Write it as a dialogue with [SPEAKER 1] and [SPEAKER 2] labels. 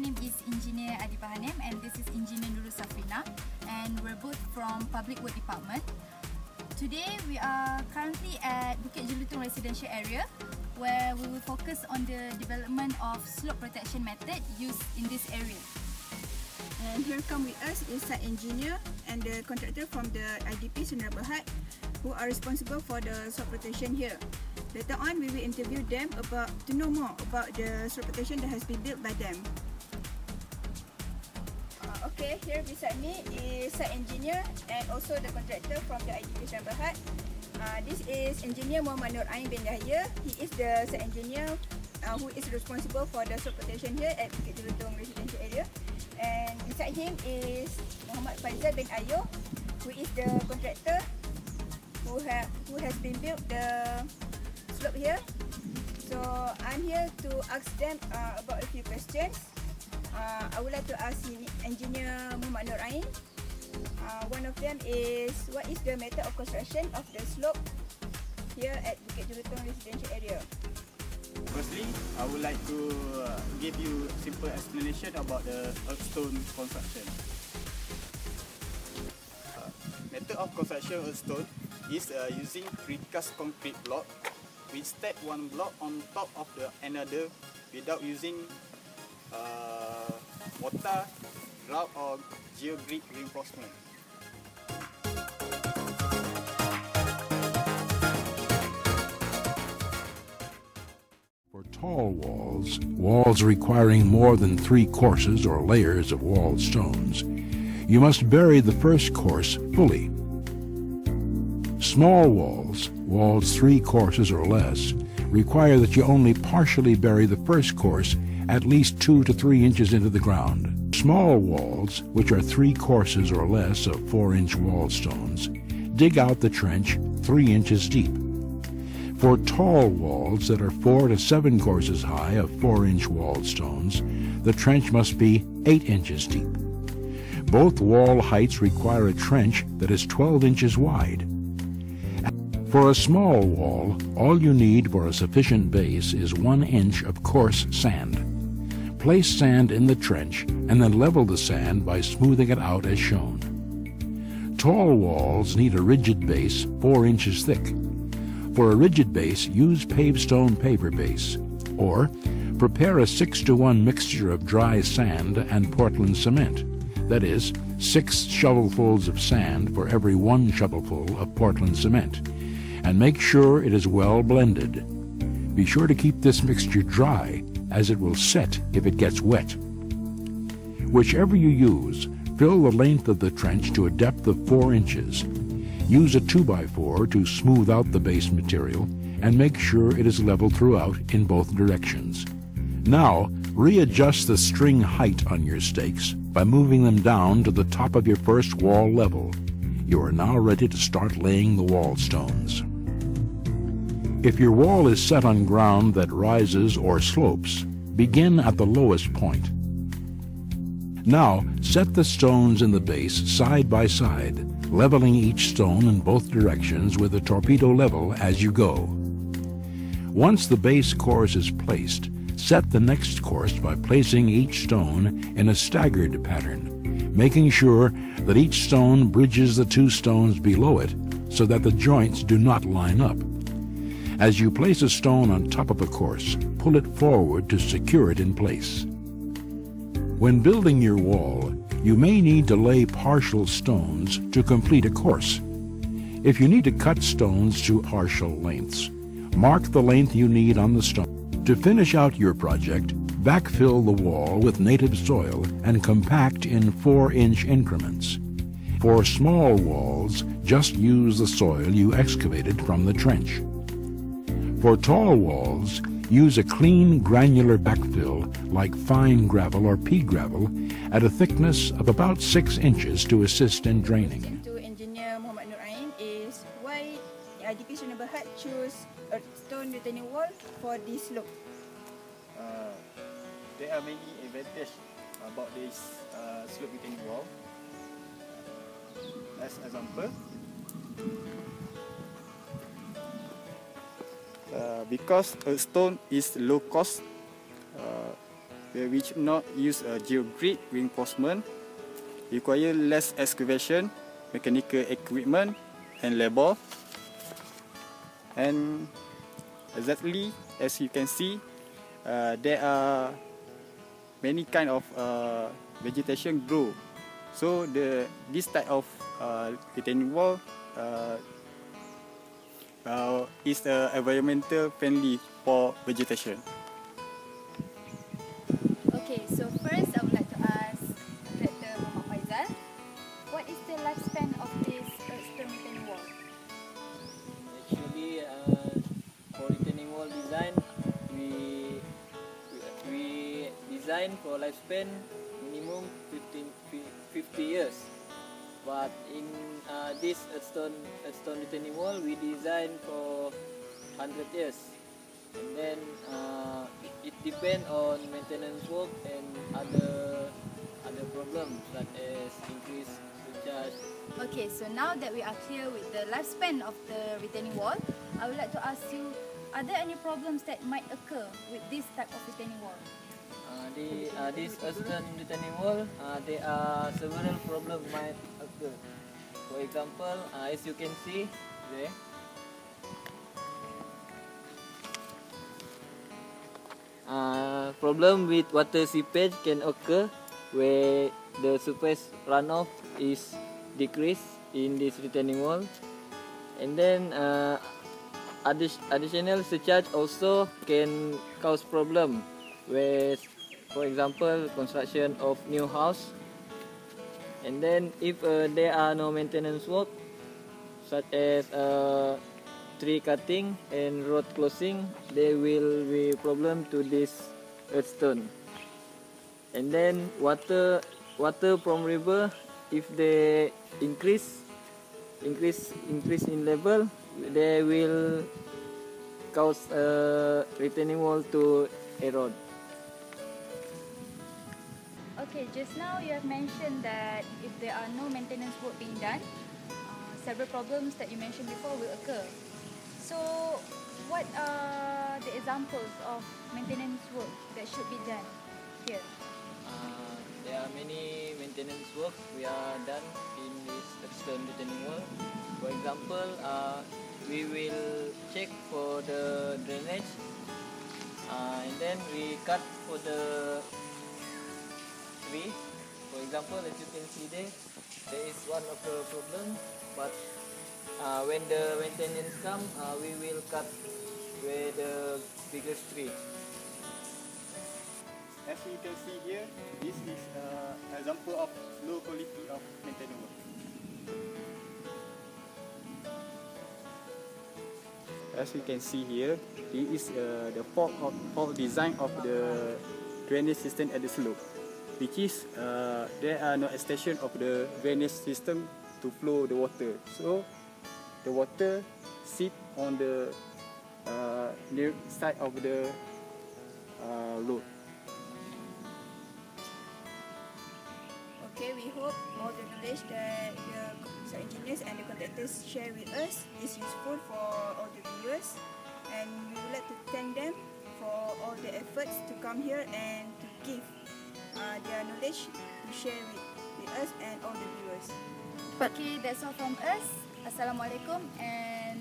[SPEAKER 1] name is Engineer Adi Bahanim and this is Engineer Nurul Safrina and we're both from Public Work Department. Today we are currently at Bukit Jelutong Residential Area where we will focus on the development of slope protection method used in this area.
[SPEAKER 2] And here come with us is site engineer and the contractor from the IDP Sunar Berhad who are responsible for the slope protection here. Later on, we will interview them about to know more about the slope protection that has been built by them. Okay, here beside me is site engineer and also the contractor from the IDP Sdn Bhd. Uh, this is engineer Muhammad Nur Ain bin Dahya. He is the site engineer uh, who is responsible for the protection here at Bukit Jelutong residential area. And beside him is Muhammad Faizal bin Ayo, who is the contractor who have who has been built the slope here. So I'm here to ask them uh, about a few questions. Uh, I would like to ask engineer Muhammad Nur Ain. Uh, one of them is what is the method of construction of the slope here at Bukit Jelutong residential area?
[SPEAKER 3] Firstly, I would like to uh, give you a simple explanation about the earthstone construction. Uh, method of construction earthstone is uh, using precast concrete block. We stack one block on top of the another without using uh, mortar, grout or geogrid reinforcement.
[SPEAKER 4] For tall walls, walls requiring more than three courses or layers of walled stones, you must bury the first course fully. Small walls, walls three courses or less, require that you only partially bury the first course at least two to three inches into the ground. Small walls, which are three courses or less of four inch walled stones, dig out the trench three inches deep. For tall walls that are four to seven courses high of four inch walled stones, the trench must be eight inches deep. Both wall heights require a trench that is 12 inches wide. For a small wall, all you need for a sufficient base is one inch of coarse sand. Place sand in the trench and then level the sand by smoothing it out as shown. Tall walls need a rigid base four inches thick. For a rigid base, use pavestone paver base, or prepare a 6 to 1 mixture of dry sand and Portland cement. That is, six shovelfuls of sand for every one shovelful of Portland cement and make sure it is well blended. Be sure to keep this mixture dry, as it will set if it gets wet. Whichever you use, fill the length of the trench to a depth of 4 inches. Use a 2x4 to smooth out the base material and make sure it is level throughout in both directions. Now, readjust the string height on your stakes by moving them down to the top of your first wall level. You are now ready to start laying the wall stones. If your wall is set on ground that rises or slopes, begin at the lowest point. Now, set the stones in the base side by side, leveling each stone in both directions with a torpedo level as you go. Once the base course is placed, set the next course by placing each stone in a staggered pattern, making sure that each stone bridges the two stones below it so that the joints do not line up. As you place a stone on top of a course, pull it forward to secure it in place. When building your wall, you may need to lay partial stones to complete a course. If you need to cut stones to partial lengths, mark the length you need on the stone. To finish out your project, backfill the wall with native soil and compact in 4-inch increments. For small walls, just use the soil you excavated from the trench. For tall walls, use a clean granular backfill like fine gravel or pea gravel at a thickness of about 6 inches to assist in draining.
[SPEAKER 2] To engineer Muhammad Nur Ain is why IDP Sdn Bhd choose a stone retaining wall for this slope.
[SPEAKER 3] Uh, there are many advantages about this uh, slope retaining wall. As example, because a stone is low cost, uh, which not use a geogrid reinforcement, require less excavation, mechanical equipment and labor. And exactly as you can see, uh, there are many kind of uh, vegetation grow. So the this type of uh, retaining wall uh, uh, is uh, environmental friendly for vegetation.
[SPEAKER 1] Okay, so first I would like to ask Dr. Muhammad Faizal, what is the lifespan of this stone retaining wall?
[SPEAKER 5] Actually, uh, for retaining wall design, we we, we design for lifespan minimum 15, fi- 50 years. But in uh, this stone stone retaining wall, we design for 100 years. And then uh, it, it depends on maintenance work and other other problems such as increase recharge
[SPEAKER 1] Okay, so now that we are clear with the lifespan of the retaining wall, I would like to ask you, are there any problems that might occur with this type of retaining wall?
[SPEAKER 5] Uh, the uh, this Eastern retaining wall, uh, there are several problems might occur. For example, uh, as you can see there, uh, problem with water seepage can occur where the surface runoff is decreased in this retaining wall, and then uh, addi- additional surcharge also can cause problem where for example construction of new house and then if uh, there are no maintenance work such as uh, tree cutting and road closing there will be problem to this earthstone and then water water from river if they increase increase increase in level they will cause uh, retaining wall to erode
[SPEAKER 1] Okay, just now you have mentioned that if there are no maintenance work being done, uh, several problems that you mentioned before will occur. So, what are the examples of maintenance work that should be done here?
[SPEAKER 5] Uh, there are many maintenance work we are done in this stone retaining wall. For example, uh, we will check for the drainage uh, and then we cut for the tree. For example, as you can see there, there is one of the problem. But uh, when the maintenance come, uh, we will cut where the biggest tree.
[SPEAKER 3] As you can see here, this is an example of low quality of maintenance work. As you can see here, this is uh, the fault of fault design of the drainage system at the slope, which is uh, there are no extension of the drainage system to flow the water. So the water sit on the uh, near side of the uh, road.
[SPEAKER 2] Okay, we hope all the knowledge that the engineers and the contractors share with us is useful for all the viewers. And we would like to thank them for all the efforts to come here and to give uh, their knowledge to share with, with us and all the viewers.
[SPEAKER 1] Okay, that's all from us. Assalamualaikum and